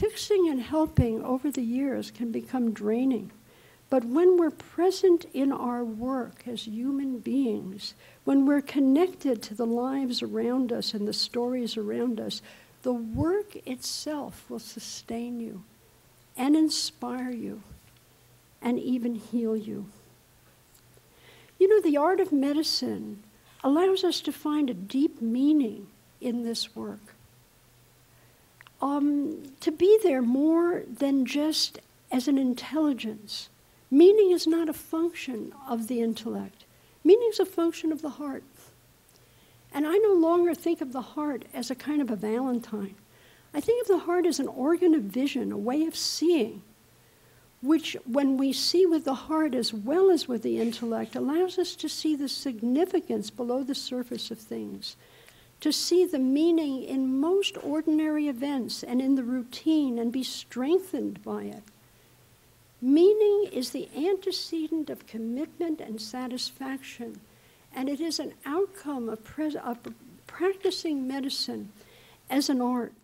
Fixing and helping over the years can become draining. But when we're present in our work as human beings, when we're connected to the lives around us and the stories around us, the work itself will sustain you and inspire you and even heal you. You know, the art of medicine allows us to find a deep meaning in this work. Um, to be there more than just as an intelligence Meaning is not a function of the intellect, meaning is a function of the heart. And I no longer think of the heart as a kind of a valentine. I think of the heart as an organ of vision, a way of seeing, which, when we see with the heart as well as with the intellect, allows us to see the significance below the surface of things, to see the meaning in most ordinary events and in the routine and be strengthened by it. Meaning is the antecedent of commitment and satisfaction, and it is an outcome of, of practicing medicine as an art.